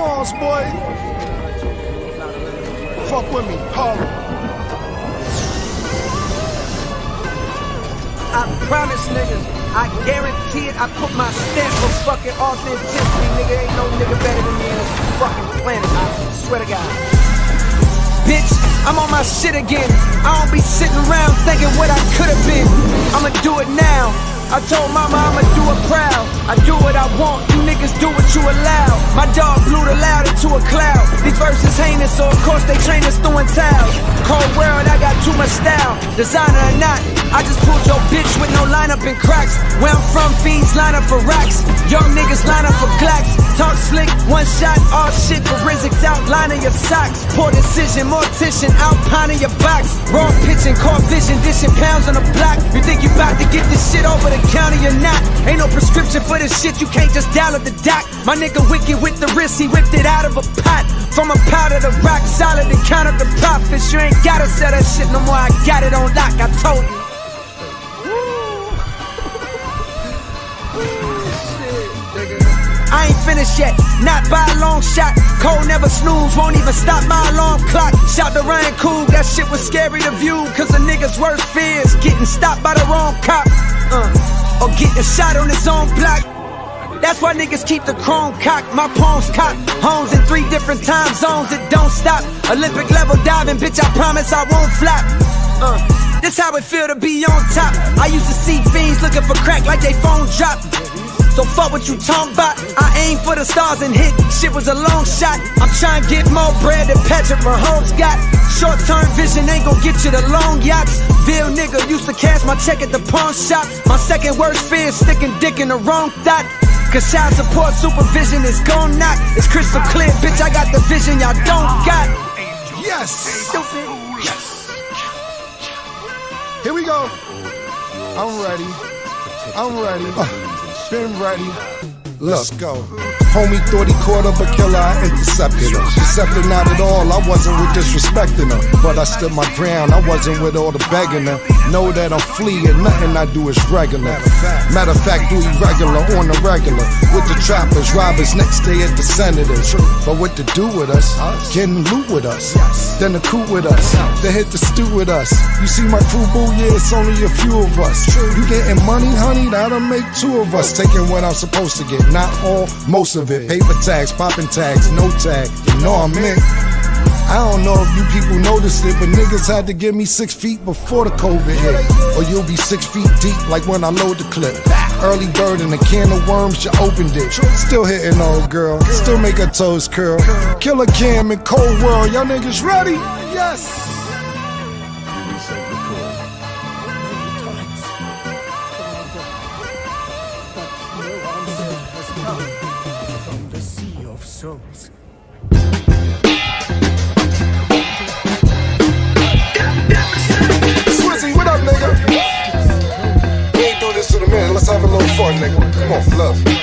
Fonz, boy. Fuck with me, Harlem. I promise niggas, I guarantee it, I put my stamp of fucking authenticity, nigga. Ain't no nigga better than me on this fucking planet. I swear to God. Bitch, I'm on my shit again. I don't be sitting around thinking what I could have been. I'ma do it now. I told my mama do it proud. I do what I want, you niggas do what you allow. My dog blew the loud into a cloud. These verses heinous, so of course they train us throwing towels. Cold world, I got too much style. Designer or not, I just pulled your bitch with no lineup and cracks. Where I'm from, fiends line up for racks. Young niggas line up for glacks. Talk slick, one shot, all shit. Forensics outlining your socks. Poor decision, mortician, outpining your box. Raw pitching, caught vision, dishing pounds on the block. You think you about to get this shit over the counter, you're not. Ain't no prescription for this shit, you can't just dial at the doc. My nigga wicked with the wrist, he whipped it out of a pot. From a powder to rock solid and count up the profits. You ain't gotta sell that shit no more, I got it on lock, I told you. I ain't finished yet, not by a long shot. Cold never snooze, won't even stop my alarm clock. Shout to Ryan Cool, that shit was scary to view. Cause a nigga's worst fear is getting stopped by the wrong cop. Uh, or getting shot on his own block. That's why niggas keep the chrome cocked. My palms cocked. Homes in three different time zones that don't stop. Olympic level diving, bitch, I promise I won't flop. Uh, this how it feel to be on top. I used to see fiends looking for crack like they phone dropped. So fuck what you talking about. I aim for the stars and hit. Shit was a long shot. I'm trying to get more bread than Patrick Mahomes got. Short term vision ain't gon' get you the long yachts. Bill nigga used to cash my check at the pawn shop. My second worst fear is sticking dick in the wrong thought. Cause child support supervision is gon' knock. It's crystal clear, bitch. I got the vision y'all don't got. Yes. Stupid. Here we go. I'm ready. I'm ready. Been ready. Let's go. Homie thought he caught her, but killer, I intercepted her. Deceptive not at all, I wasn't with disrespecting her. But I stood my ground, I wasn't with all the begging her. Know that I'm fleeing, nothing I do is regular. Matter of fact, do irregular on the regular. With the trappers, robbers, next day at the senators. But what to do with us? Getting loot with us. Then the coup with us. Then hit the stew with us. You see my crew, boo, yeah, it's only a few of us. You getting money, honey? That'll make two of us. Taking what I'm supposed to get, not all, most of it. Paper tags, popping tags, no tag. You know I'm in. I don't know if you people noticed it, but niggas had to give me six feet before the COVID hit. Or you'll be six feet deep like when I load the clip. Early bird and a can of worms, you opened it. Still hitting old girl, still make her toes curl. Killer Cam in cold world, y'all niggas ready? Yes. Come on.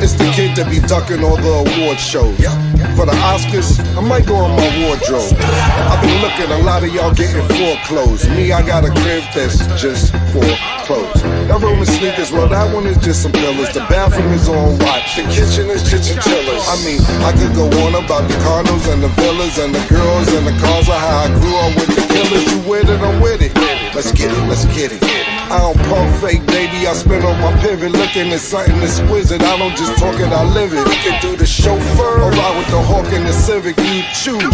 It's the kid that be ducking all the award shows. For the Oscars, I might go on my wardrobe. I've been looking, a lot of y'all getting foreclosed. Me, I got a crib that's just for clothes. That room is sneakers, well, that one is just some pillars. The bathroom is on watch, the kitchen is chinchillas. I mean, I could go on about the condos and the villas and the girls and the cars, how I grew up with the killers. You with it, I'm with it. Let's get it, let's get it. I don't pump fake, baby. I spin on my pivot, looking at something exquisite. I don't just talk it, I live it. You can do the chauffeur, or ride with the hawk in the Civic. You choose.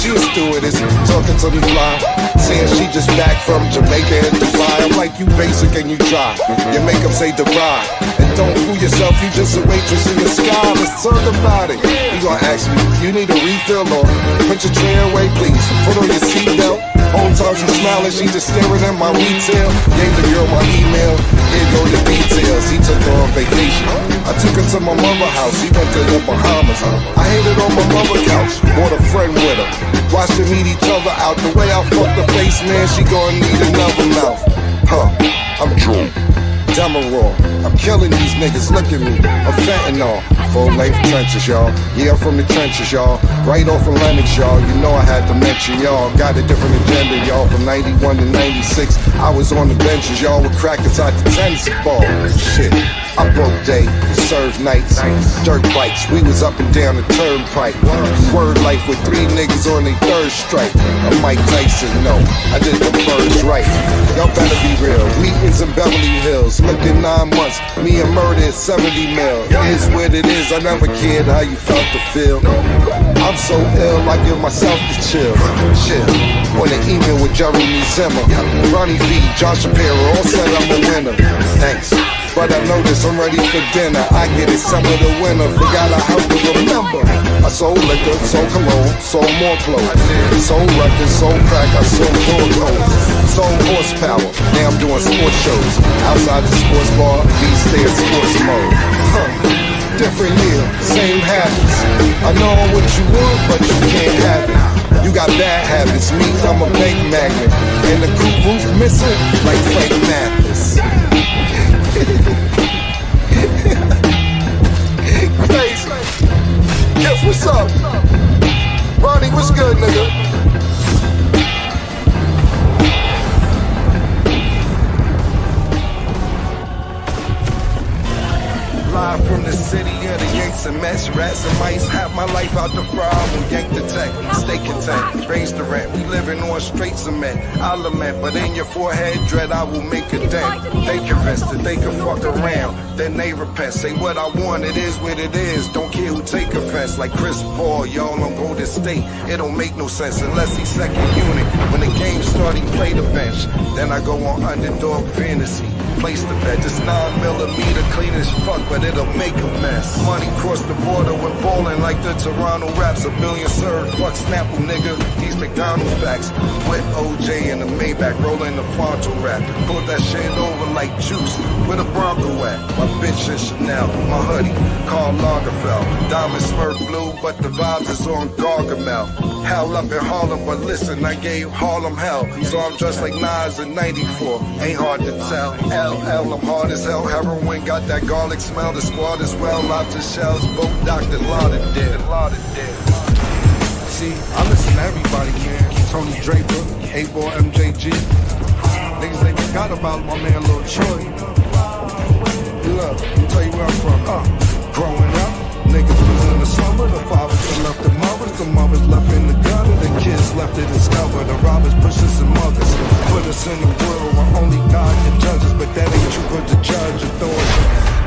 She a stewardess, talking to me fly, saying she just back from Jamaica and Dubai. I'm like, you basic and you dry. Your makeup say divide. And don't fool yourself, you just a waitress in the sky. Let's talk about it. You gonna ask me, you need a refill or put your tray away, please. Put on your seatbelt. Whole time she smiling, she just staring at my retail. Gave the girl my email, here go the details. He took her on vacation. I took her to my mother house, he went to the Bahamas. I it on my mother couch, brought a friend with her. Watched them meet each other out. The way I fucked the face, man, she gonna need another mouth. Huh, I'm Drew. Demerol. I'm killing these niggas, look at me. I'm fentanyl. Full length trenches, y'all. Yeah, from the trenches, y'all. Right off from Lenox, y'all. You know I had to mention y'all. Got a different agenda, y'all. From 91 to 96, I was on the benches, y'all, with crackers out the tennis ball. Shit. I broke day, served nights, dirt bikes. We was up and down the turnpike. Word life with three niggas on their third strike. I'm Mike Tyson, no, I did the birds right. Y'all better be real. Meetings in Beverly Hills, looking nine months. Me and murder is 70 mil. It is what it is. I never cared how you felt to feel. I'm so ill, I give myself the chill. Chill. On an email with Jeremy Zimmer, Ronnie V, Josh Shapiro, all said I'm a winner. Thanks. But I notice I'm ready for dinner. I get it, some of the winner. Forgot I have to remember. I sold liquor, sold cologne, sold more clothes. Sold records, sold crack, I sold door clothes. Sold horsepower, now I'm doing sports shows. Outside the sports bar, these in sports mode. Different year, same habits. I know what you want, but you can't have it. You got bad habits, me, I'm a bank magnet. And the coupe roof missing like Frank Matthews. Crazy. Guess what's up? Ronnie, what's good, nigga? Live from the city of the Yanks and Mets, rats and mice. Have my life out the will yank the tech. Stay content, raise the rent. We living on straight cement. I'll lament, but in your forehead, dread, I will make a dent. They convinced that they can fuck around, then they repent. Say what I want, it is what it is. Don't care who take offense. Like Chris Paul, y'all on Golden State. It don't make no sense unless he's second unit. When the game start, he play the bench. Then I go on underdog fantasy place the bet. This nine millimeter clean as fuck, but it'll make a mess. Money crossed the border when ballin' like the Toronto Raps. A billion served, fuck Snapple, nigga. These McDonald's facts. With OJ in the Maybach rolling the Fonto rap. Pull that shit over like juice. Where the Bronco at? My bitch is Chanel. My hoodie, Karl Lagerfeld. Diamond Smurf blue, but the vibes is on Gargamel. Hell up in Harlem, but listen, I gave Harlem hell. So I'm dressed like Nas in 94. Ain't hard to tell. LL, I'm hard as hell. Heroin got that garlic smell. The squad is well. Lobster shells, both Dr. Lauderdale. See, I listen to everybody, man. Tony Draper, 8-Ball MJG. Niggas, they forgot about my man Lil Troy. Look, let me tell you where I'm from. Uh, growing up, niggas was in the summer. The fathers left the mothers. The mothers left in the gutter. The kids left it discover. The robbers, pushers, and mothers. Put us in a world where only God can judge us. But that ain't true, but the judge authority.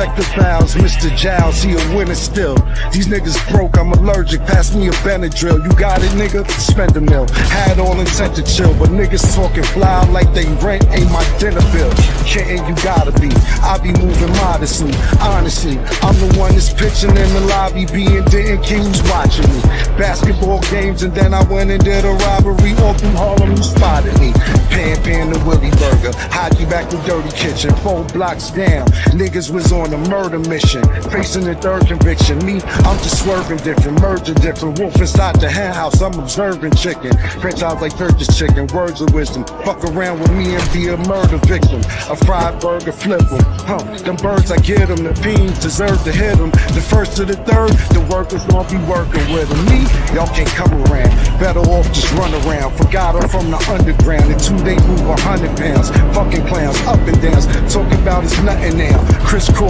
Check the files, Mr. Giles, he a winner still. These niggas broke, I'm allergic, pass me a Benadryl. You got it, nigga? Spend a mill. Had all intent to chill, but niggas talking fly like they rent ain't my dinner bill. Kidding, you gotta be. I be moving modestly. Honestly, I'm the one that's pitching in the lobby, being didn't Kings watching me. Basketball games, and then I went and did a robbery all through Harlem. You spotted me. Pan Pan the Willie Burger, hockey back to Dirty Kitchen, four blocks down. Niggas was on a murder mission, facing the third conviction. Me, I'm just swerving different, merging different. Wolf inside the hen house, I'm observing chicken. French out like Turkish chicken, words of wisdom. Fuck around with me and be a murder victim. A fried burger, flip. Huh, them birds, I get them. The fiends deserve to hit them. The first to the third, the workers gonna be working with them. Me, y'all can't come around. Better off just run around. Forgot I'm from the underground. In two they move a hundred pounds. Fucking clowns, up and downs. Talking about it's nothing now.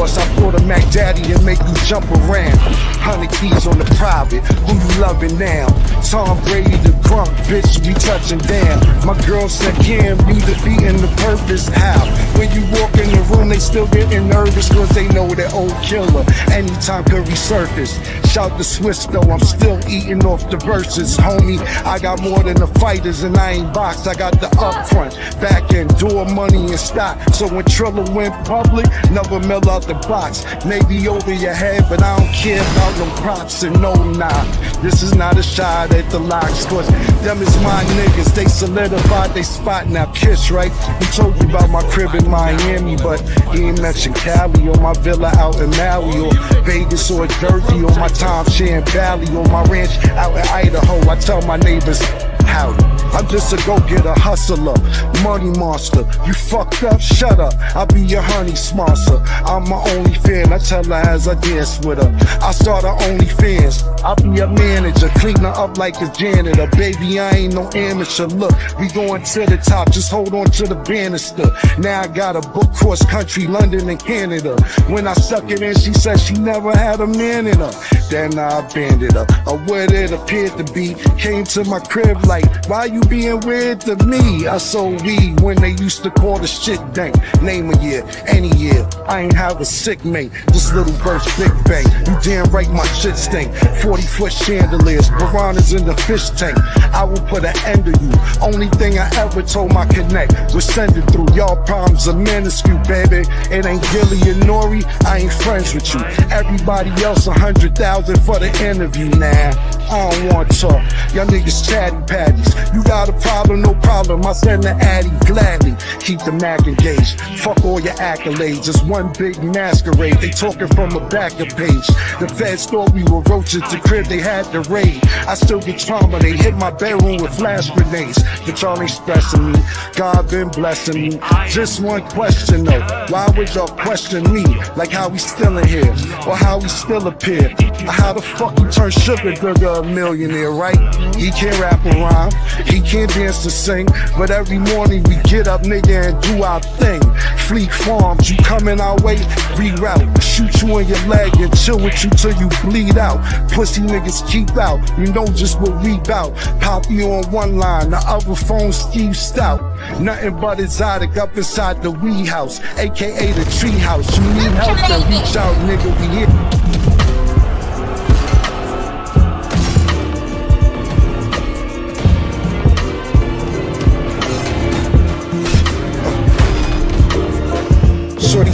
I bought the Mac Daddy and make you jump around. Hundred keys on the private. Who you loving now? Tom Brady, the crunk, bitch, we touching down. My girl said, Cam, you defeating the purpose. How? When you walk in the room, they still getting nervous cause they know that old killer. Anytime could resurface. Shout the Swiss though, I'm still eating off the verses, homie. I got more than the fighters and I ain't boxed. I got the upfront, back end, door money and stock. So when Triller went public, never mill out the box. Maybe over your head, but I don't care about no props and no nah. This is not a shot at the locks, cause them is my niggas. They solidified they spot now. Kiss, right? He told you about my crib in Miami, but he ain't mentioned Cali or my villa out in Maui or Vegas or Jersey or my timeshare in Valley or my ranch out in Idaho. I tell my neighbors, howdy. I'm just a go-getter, hustler, money monster. You fucked up, shut up. I'll be your honey sponsor. I'm my only fan. I tell her as I dance with her. I start her OnlyFans. I'll be a manager, clean her up like a janitor. Baby, I ain't no amateur. Look, we going to the top. Just hold on to the banister. Now I got a book cross country, London and Canada. When I suck it in, she said she never had a man in her. Then I abandoned her. Or what it appeared to be. Came to my crib like, why you being weird to me? I sold weed when they used to call the shit dank. Name a year, any year. I ain't have a sick mate. This little verse, big bang. You damn right my shit stink. 40 foot chandeliers, piranhas in the fish tank. I will put an end to you. Only thing I ever told my connect was send it through. Y'all problems are minuscule, baby. It ain't Gilly and Nori. I ain't friends with you. Everybody else a hundred thousand for the interview now. I don't want talk. Y'all niggas chatty patties. You got a problem, no problem. I send the addy gladly. Keep the Mac engaged. Fuck all your accolades. It's one big masquerade. They talking from a of page. The feds thought we were roaches. The crib they had to raid. I still get trauma. They hit my bedroom with flash grenades. But y'all stressing me. God been blessing me. Just one question though. Why would y'all question me? Like how we still in here? Or how we still appear? Or how the fuck you turn sugar dugger a millionaire, right? He can't rap rhyme. He can't dance to sing. But every morning we get up, nigga, and do our thing. Fleet Farms, you coming our way, reroute. Shoot you in your leg and chill with you till you bleed out. Pussy niggas keep out. You know just what we bout. Pop you on one line, the other phone Steve Stout. Nothing but exotic up inside the wee house, aka the tree house. You need help, then reach out, nigga. We here.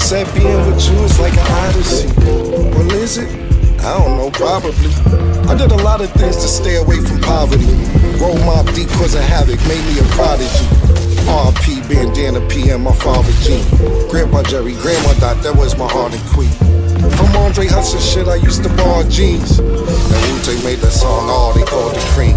Said being with you is like an odyssey. Well, is it? I don't know, probably. I did a lot of things to stay away from poverty. Roll Mobb Deep cause of havoc, made me a prodigy. RP, bandana PM, my father G. Grandpa Jerry, Grandma Dot, that was my heart and queen. From Andre Hudson shit, I used to borrow jeans. And Wu made that song, all they called the cream.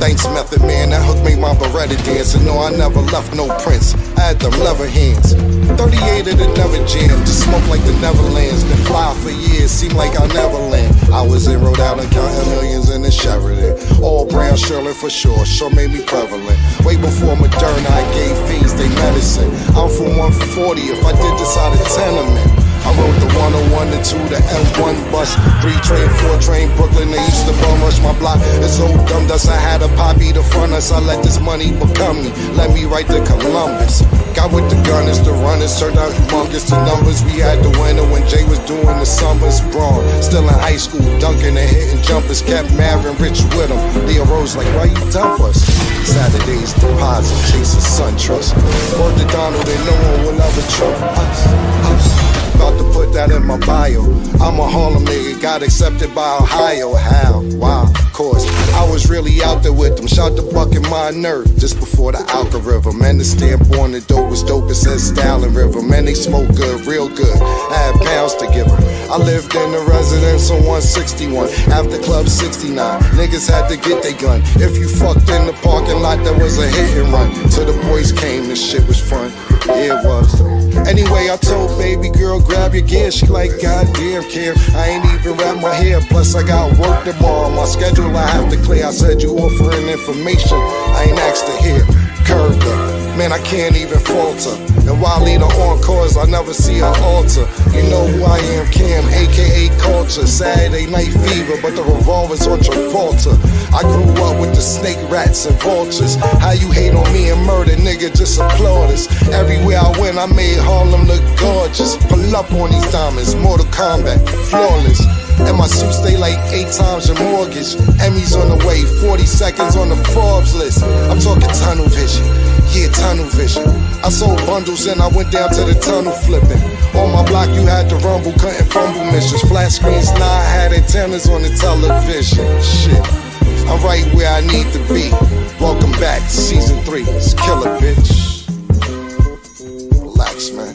Thanks, Method Man, that hook made my Beretta dance. And no, I never left no prints. I had them leather hands. 38 of the never jam, just smoke like the Neverlands. Been fly for years, seem like I'll never land. I was in Rhode Island counting millions in the Sheraton. All brown Shirley for sure, sure made me prevalent. Way before Moderna, I gave fiends they medicine. I'm from 140 if I did this out of tenement. I rode the 101, the 2, the M1 bus, 3 train, 4 train, Brooklyn, they used to bum rush my block. It's so dumb dust, I had a poppy to front us. I let this money become me, let me write the Columbus. Got with the gunners, the runners, turned out humongous the numbers. We had the winner when Jay was doing the summers. Braun, still in high school, dunking and hitting jumpers, kept Marvin Rich with him. They arose like, why you dump us? Saturdays, deposit, chasing SunTrust. Word to Donald, and no one will ever trump us. us. About to put that in my bio. I'm a Harlem nigga, got accepted by Ohio. How? Why? Course. I was really out there with them. Shout the Buck and my nerve just before the algorithm. And the stamp on the dope was dope. It says Style and River. Man, they smoke good, real good. I had pounds to give them. I lived in the residence on 161. After Club 69, niggas had to get their gun. If you fucked in the parking lot, that was a hit and run. Till the boys came, the shit was fun. Yeah, it was. Anyway, I told baby girl, grab your gear. She like, goddamn, care. I ain't even wrap my hair. Plus, I got work tomorrow. My schedule I have to clear. I said you offering information. I ain't asked to hear. Curved up. Man, I can't even falter. And while leader on cause, I never see an altar. You know who I am, Cam, aka Culture. Saturday night fever, but the revolver's on Travolta. I grew up with the snake rats and vultures. How you hate on me and murder, nigga, just applaud us. Everywhere I went, I made Harlem look gorgeous. Pull up on these diamonds, Mortal Kombat, flawless. And my suit stay like eight times your mortgage. Emmys on the way, 40 seconds on the Forbes list. I'm talking tunnel vision. Yeah, tunnel vision. I sold bundles and I went down to the tunnel flipping. On my block, you had to rumble, couldn't fumble missions. Flat screens, now I had antennas on the television. Shit. I'm right where I need to be. Welcome back to season three. It's killer, bitch. Relax, man.